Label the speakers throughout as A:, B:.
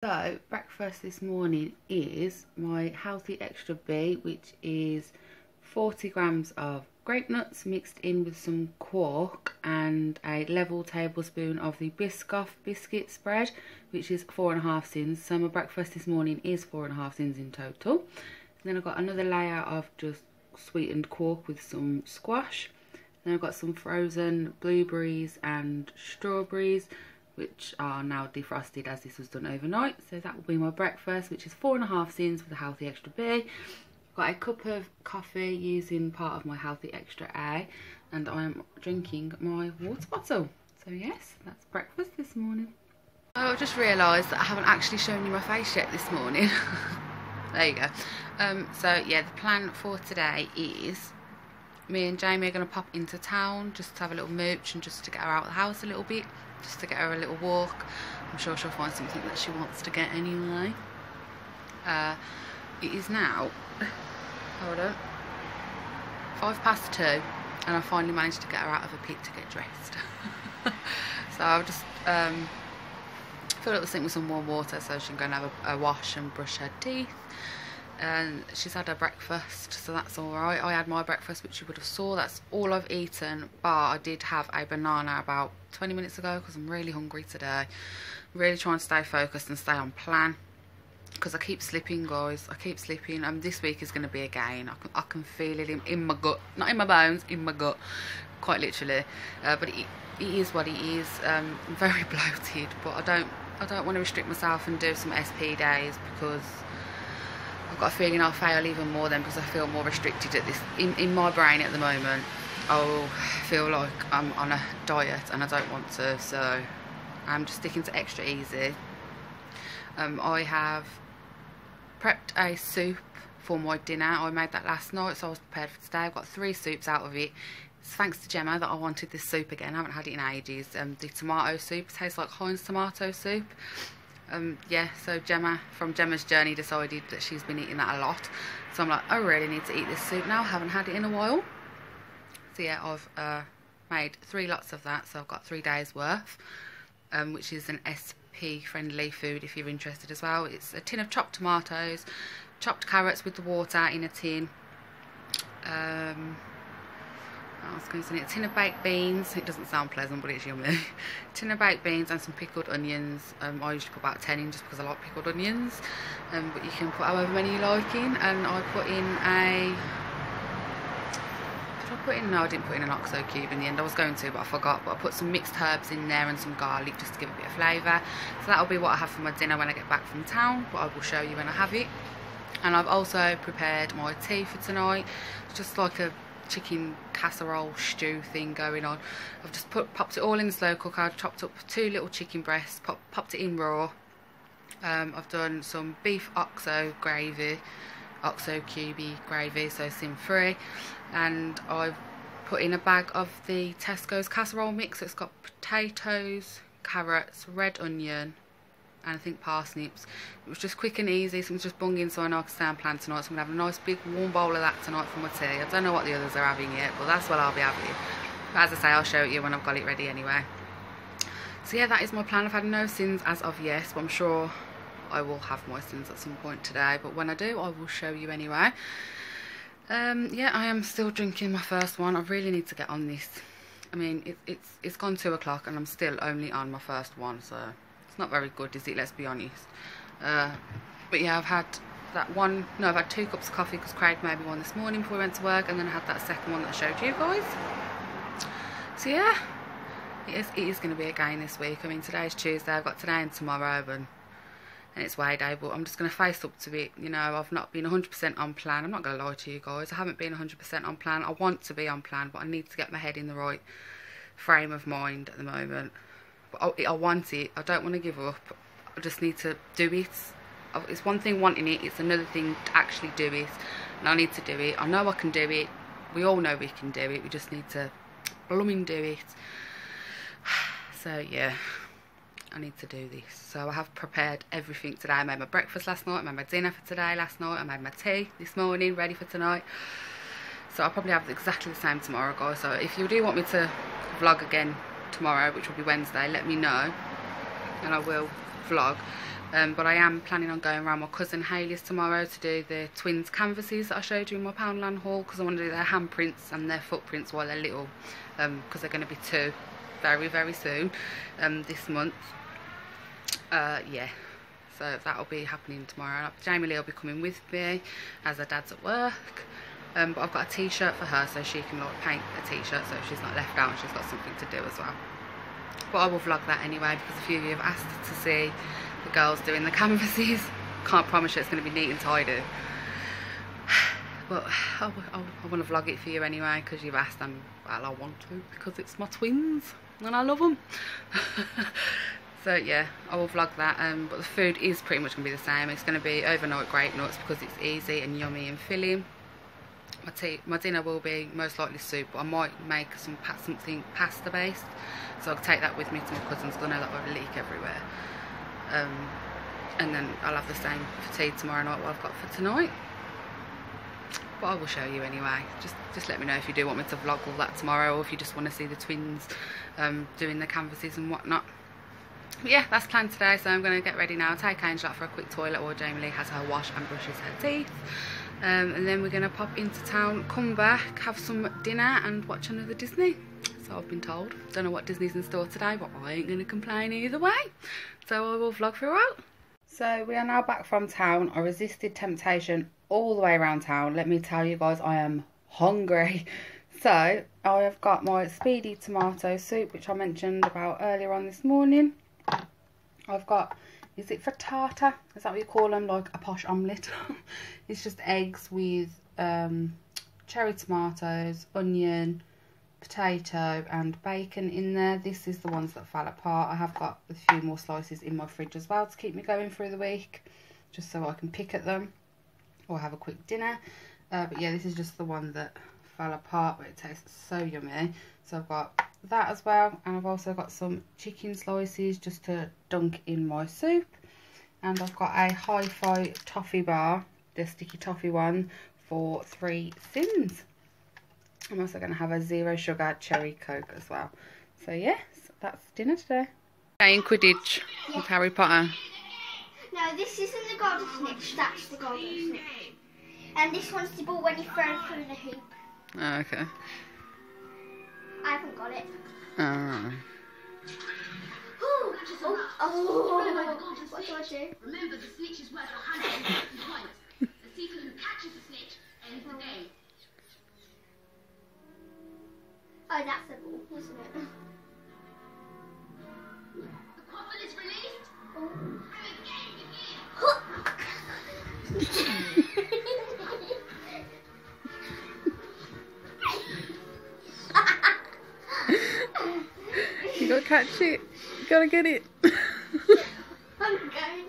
A: So, breakfast this morning is my Healthy Extra B, which is 40 grams of grape nuts mixed in with some quark and a level tablespoon of the Biscoff biscuit spread, which is four and a half sins. So my breakfast this morning is four and a half sins in total. And then I've got another layer of just sweetened quark with some squash. Then I've got some frozen blueberries and strawberries which are now defrosted as this was done overnight. So that will be my breakfast, which is four and a half sins with a healthy extra B. Got a cup of coffee using part of my healthy extra A, and I am drinking my water bottle. So yes, that's breakfast this morning. Oh, I've just realised that I haven't actually shown you my face yet this morning. there you go. Um, so yeah, the plan for today is me and Jamie are going to pop into town just to have a little mooch and just to get her out of the house a little bit just to get her a little walk. I'm sure she'll find something that she wants to get anyway. Uh, it is now, hold on, five past two and I finally managed to get her out of a pit to get dressed. so I've just um, filled up the sink with some warm water so she can go and have a, a wash and brush her teeth and she's had her breakfast so that's all right. I had my breakfast which you would have saw. That's all i've eaten but i did have a banana about 20 minutes ago because i'm really hungry today. Really trying to stay focused and stay on plan because i keep slipping guys. I keep slipping and this week is going to be a gain I can, I can feel it in, in, my gut not in my bones in my gut quite literally. Uh, but it, it is what it is. Um, i'm very bloated but i don't i don't want to restrict myself and do some sp days because I've got a feeling I'll fail even more then because I feel more restricted at this. In, in my brain at the moment, I'll feel like I'm on a diet and I don't want to, so I'm just sticking to extra easy. Um, I have prepped a soup for my dinner. I made that last night, so I was prepared for today. I've got three soups out of it. It's thanks to Gemma that I wanted this soup again. I haven't had it in ages. Um, the tomato soup tastes like Heinz tomato soup um, yeah, so Gemma from Gemma's Journey decided that she's been eating that a lot. So I'm like, I really need to eat this soup now. I haven't had it in a while. So yeah, I've uh, made three lots of that. So I've got three days worth, um, which is an SP friendly food if you're interested as well. It's a tin of chopped tomatoes, chopped carrots with the water in a tin. Um, I was going to say a tin of baked beans. It doesn't sound pleasant, but it's yummy. tin of baked beans and some pickled onions. Um, I usually put about 10 in just because I like pickled onions. Um, but you can put however many you like in. And I put in a... Did I put in? No, I didn't put in an oxo cube in the end. I was going to, but I forgot. But I put some mixed herbs in there and some garlic just to give a bit of flavour. So that'll be what I have for my dinner when I get back from town. But I will show you when I have it. And I've also prepared my tea for tonight. It's just like a chicken casserole stew thing going on. I've just put popped it all in the slow cooker. I've chopped up two little chicken breasts, pop, popped it in raw. Um, I've done some beef oxo gravy, oxo cubey gravy, so sim free, and I've put in a bag of the Tesco's casserole mix. It's got potatoes, carrots, red onion, and I think parsnips. It was just quick and easy, so I'm just bunging so I know I can stay plan tonight. So I'm going to have a nice big warm bowl of that tonight for my tea. I don't know what the others are having yet, but that's what I'll be having. But as I say, I'll show it you when I've got it ready anyway. So yeah, that is my plan. I've had no sins as of yet, but I'm sure I will have my sins at some point today. But when I do, I will show you anyway. Um, yeah, I am still drinking my first one. I really need to get on this. I mean, it, it's it's gone two o'clock and I'm still only on my first one, so not very good, is it? Let's be honest. Uh, but yeah, I've had that one. No, I've had two cups of coffee because Craig made me one this morning before we went to work, and then I had that second one that I showed you guys. So yeah, it is, it is going to be a game this week. I mean, today's Tuesday. I've got today and tomorrow, and and it's weigh day. But I'm just going to face up to it. You know, I've not been 100% on plan. I'm not going to lie to you guys. I haven't been 100% on plan. I want to be on plan, but I need to get my head in the right frame of mind at the moment. I, I want it. I don't want to give up. I just need to do it. It's one thing wanting it. It's another thing to actually do it. And I need to do it. I know I can do it. We all know we can do it. We just need to blooming do it. So yeah, I need to do this. So I have prepared everything today. I made my breakfast last night. I made my dinner for today last night. I made my tea this morning, ready for tonight. So I'll probably have exactly the same tomorrow, guys. So if you do want me to vlog again tomorrow, which will be Wednesday, let me know and I will vlog. Um, but I am planning on going around my cousin Haley's tomorrow to do the twins canvases that I showed you in my Poundland haul because I want to do their handprints and their footprints while they're little because um, they're going to be two very very soon um, this month. Uh, yeah, so that'll be happening tomorrow. Jamie Lee will be coming with me as her dad's at work. Um, but I've got a t-shirt for her so she can like paint a t-shirt so she's not left out and she's got something to do as well. But I will vlog that anyway because a few of you have asked to see the girls doing the canvases. Can't promise you it's going to be neat and tidy. But I, want to vlog it for you anyway because you've asked and well I want to because it's my twins and I love them. so yeah, I will vlog that. Um, but the food is pretty much going to be the same. It's going to be overnight grape nuts because it's easy and yummy and filling. My, tea, my dinner will be most likely soup, but I might make some something pasta based. So I'll take that with me to my cousin's because I know that I'll leak everywhere. Um, and then I'll have the same for tea tomorrow night what I've got for tonight. But I will show you anyway. Just just let me know if you do want me to vlog all that tomorrow or if you just want to see the twins um, doing the canvases and whatnot. But yeah that's planned today so I'm going to get ready now. Take Angel out for a quick toilet while Jamie Lee has her wash and brushes her teeth um, and then we're going to pop into town come back have some dinner and watch another Disney so I've been told don't know what Disney's in store today but I ain't going to complain either way so I will vlog throughout so we are now back from town. I resisted temptation all the way around town. Let me tell you guys, I am hungry. So I have got my speedy tomato soup, which I mentioned about earlier on this morning. I've got, is it frittata? Is that what you call them? Like a posh omelette. it's just eggs with um, cherry tomatoes, onion, potato and bacon in there. This is the ones that fell apart. I have got a few more slices in my fridge as well to keep me going through the week, just so I can pick at them or have a quick dinner. Uh, but yeah, this is just the one that fell apart, but it tastes so yummy. So I've got that as well, and I've also got some chicken slices just to dunk in my soup. And I've got a hi-fi toffee bar, the sticky toffee one, for three sins. I'm also going to have a zero sugar cherry coke as well. So yes, that's dinner today. Playing Quidditch yeah. with Harry Potter.
B: No, this isn't the golden snitch, that's the golden snitch. And this one's the ball when you throw it through the hoop.
A: Oh, okay.
B: I haven't got it. Ah.
A: Oh.
B: Oh, oh, oh, what do I do? Remember, the snitch is worth a hundred points. The seeker who catches the snitch ends the game. Oh, that's a ball, wasn't it? The coffin is released. Oh.
A: Catch it. Gotta get it. I'm going.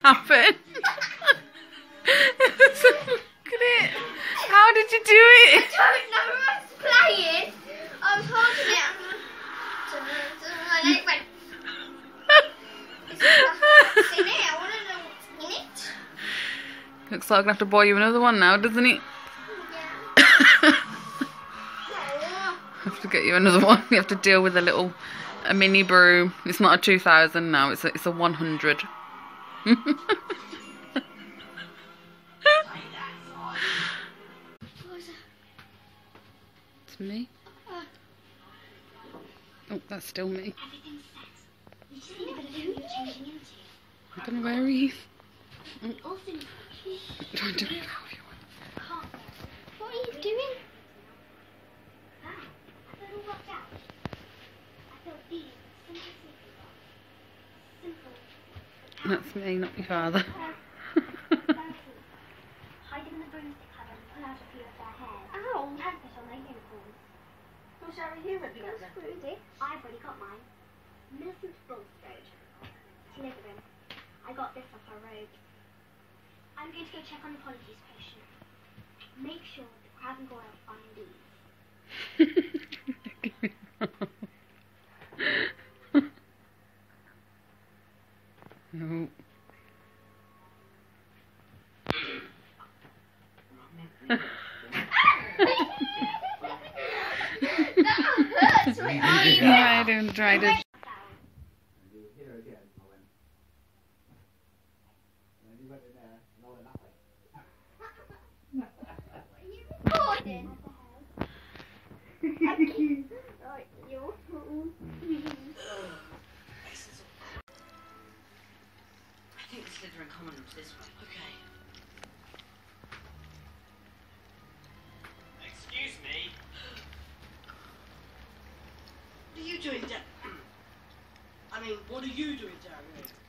A: happen? Like I'm to have to buy you another one now, doesn't it?
B: Yeah.
A: have to get you another one. You have to deal with a little, a mini broom. It's not a 2000 now. It's a, it's a 100 it's me. Oh, that's still me. I don't know where he is. Oh. Trying to make
B: What are you doing?
A: That's me, not your father.
B: I'm going to go check on the Polyjuice Potion. Make sure the Crabbe and Goyle are these.
A: no.
C: that. I don't try to. And you.
B: Recording. Right, your.
D: I think the Slytherin common room's this way. Okay.
E: Excuse me.
D: What are you doing down? I mean, what are you doing down here?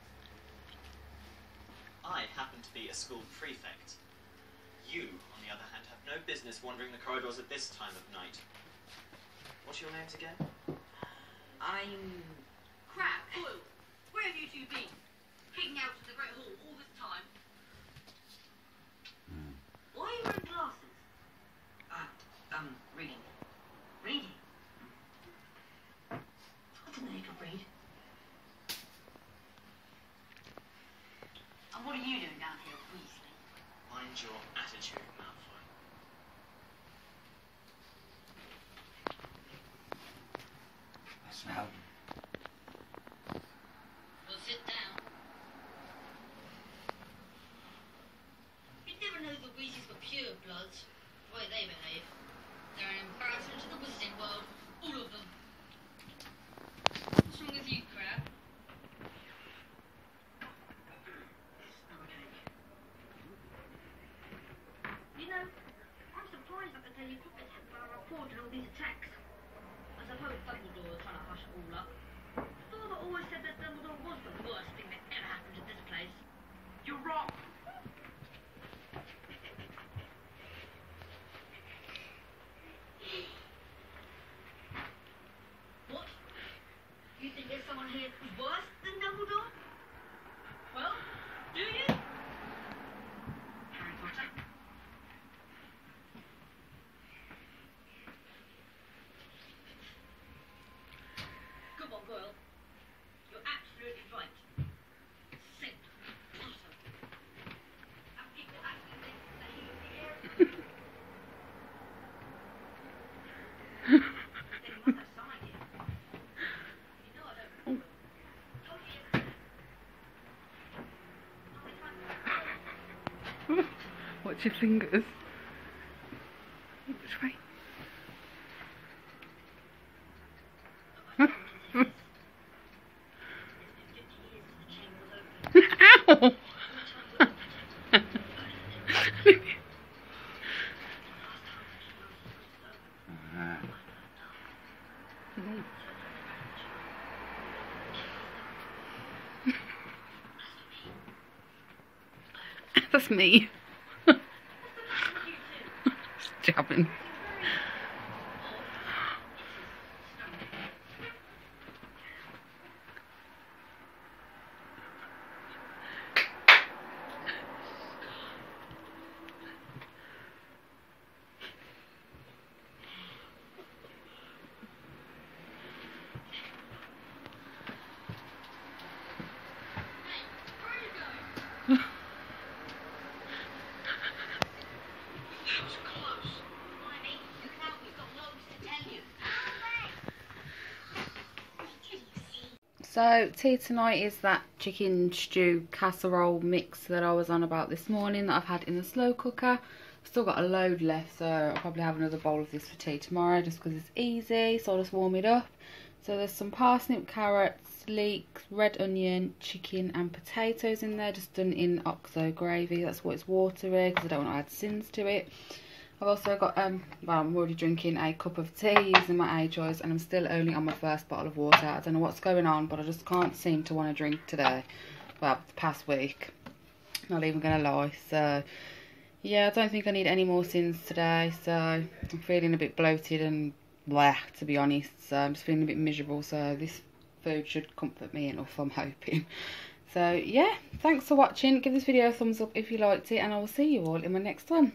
E: I happen to be a school prefect. You, on the other hand, have no business wandering the corridors at this time of night. What's your names again?
D: I'm. Crap! Blue! Where have you two been? Hanging out at the Great Hall all this time? Hmm. Why are you 我也在一边的衣
E: 服。Your
A: fingers. Which way? That's me. Jabbing.
D: That was close. Hermione, you can help. We've got loads to tell you.
A: So tea tonight is that chicken stew casserole mix that I was on about this morning that I've had in the slow cooker. Still got a load left, so I'll probably have another bowl of this for tea tomorrow just because it's easy. So I'll just warm it up. So there's some parsnip, carrots, leeks, red onion, chicken and potatoes in there, just done in oxo gravy. That's what it's watery because I don't want to add sins to it. I've also got, um, well, I'm already drinking a cup of tea using my A choice, and I'm still only on my first bottle of water. I don't know what's going on, but I just can't seem to want to drink today. Well, the past week. Not even going to lie. So, yeah, I don't think I need any more sins today. So, I'm feeling a bit bloated and blah, to be honest. So, I'm just feeling a bit miserable. So, this food should comfort me enough, I'm hoping. So, yeah, thanks for watching. Give this video a thumbs up if you liked it, and I will see you all in my next one.